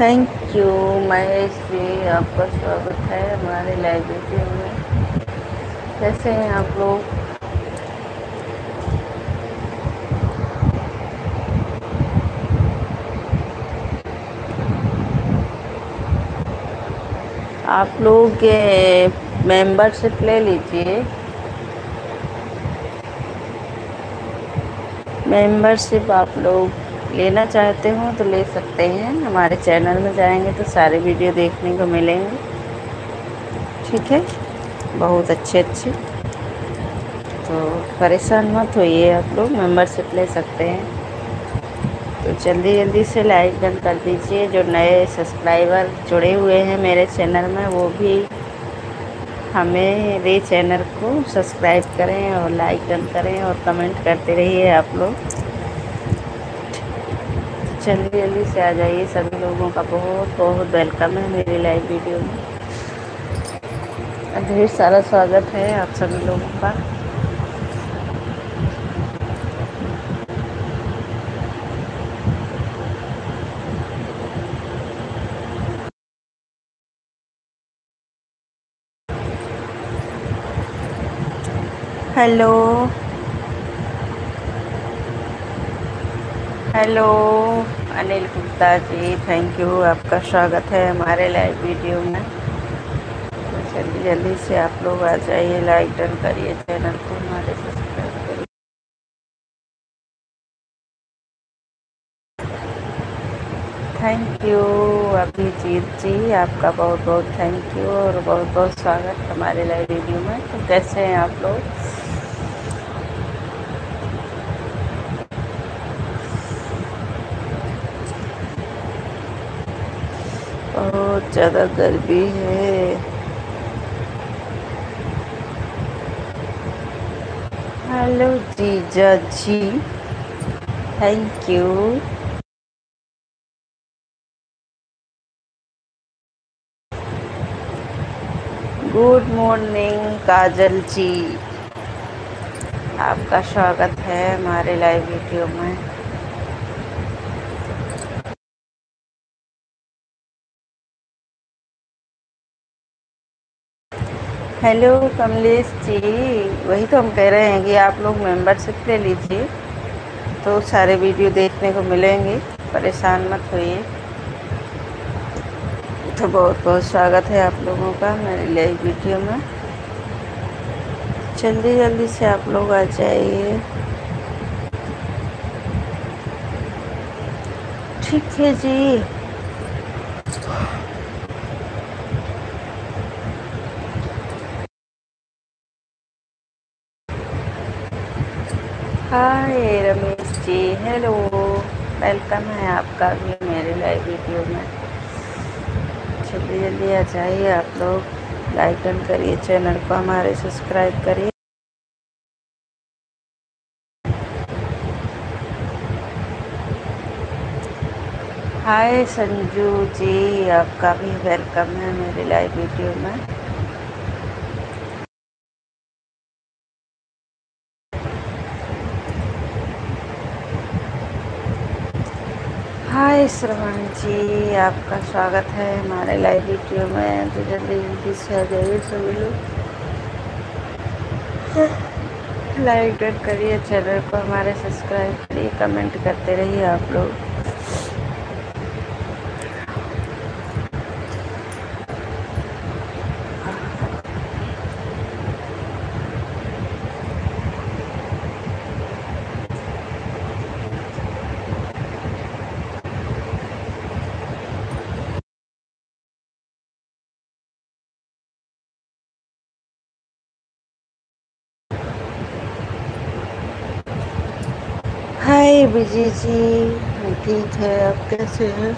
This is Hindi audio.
थैंक यू महेश जी आपका स्वागत है हमारे लाइब्रेरी में। कैसे हैं आप लोग? आप लोग मेंबरशिप ले लीजिए। मेंबरशिप आप लोग लेना चाहते हो तो ले सकते हैं। हमारे चैनल में जाएँगे तो सारे वीडियो देखने को मिलेंगे। ठीक है? बहुत अच्छे अच्छे तो परेशान मत होइए आप लोग मेंबरशिप ले सकते हैं। तो जल्दी जल्दी से लाइक डन कर दीजिए। जो नए सब्सक्राइबर जुड़े हुए हैं मेरे चैनल में, वो भी हमें मेरे चैनल को सब्सक्राइब करें और लाइक डन करें और कमेंट करते रहिए आप लोग। जल्दी जल्दी से आ जाइए। सभी लोगों का बहुत बहुत वेलकम है मेरी लाइव वीडियो में। ढेर सारा स्वागत है आप सभी लोगों का। Hello. Hello, Anil Gupta ji thank you आपका स्वागत है हमारे लाइव वीडियो में। तो जल्दी जल्दी से आप लोग आ जाइए लाइक डन करिए चैनल को, हमारे सब्सक्राइब करिए। थैंक यू अभिजीत जी, आपका बहुत बहुत थैंक यू और बहुत बहुत स्वागत हमारे लाइव वीडियो में। तो कैसे हैं आप लोग? बहुत ज़्यादा गर्मी है। हेलो जीजा जी thank you good morning Kajal ji. आपका स्वागत है हमारे लाइव वीडियो में। हेलो कमलेश जी, वही तो हम कह रहे हैं कि आप लोग मेंबरशिप ले लीजिए तो सारे वीडियो देखने को मिलेंगे, परेशान मत होइए। तो बहुत बहुत स्वागत है आप लोगों का मेरे लाइव वीडियो में। जल्दी जल्दी से आप लोग आ जाइए। ठीक है जी। Hi Ramesh ji hello welcome है आपका भी मेरे लाइव वीडियो में। जल्दी जल्दी आ जाइए आप लोग। लाइक डन करिए चैनल को हमारे सब्सक्राइब करिए। हाय संजू जी, आपका भी वेलकम है मेरे लाइव वीडियो में। हाय श्रवण जी, आपका स्वागत है हमारे लाइव वीडियो में। तो जल्दी जल्दी से आ जाइए सभी लोग लाइक करिए चैनल को हमारे सब्सक्राइब करिए कमेंट करते रहिए आप लोग। हाय विजय जी मैं ठीक है आप कैसे हैं?